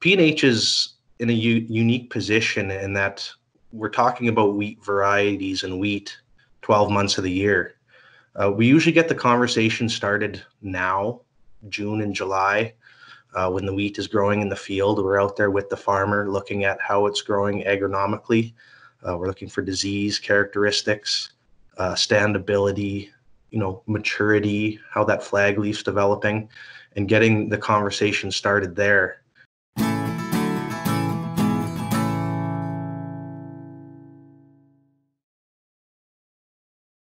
P&H is in a u- unique position in that we're talking about wheat varieties and wheat 12 months of the year. Uh, we usually get the conversation started now, June and July, uh, when the wheat is growing in the field. We're out there with the farmer looking at how it's growing agronomically. Uh, we're looking for disease characteristics, uh, standability, you know, maturity, how that flag leaf's developing, and getting the conversation started there.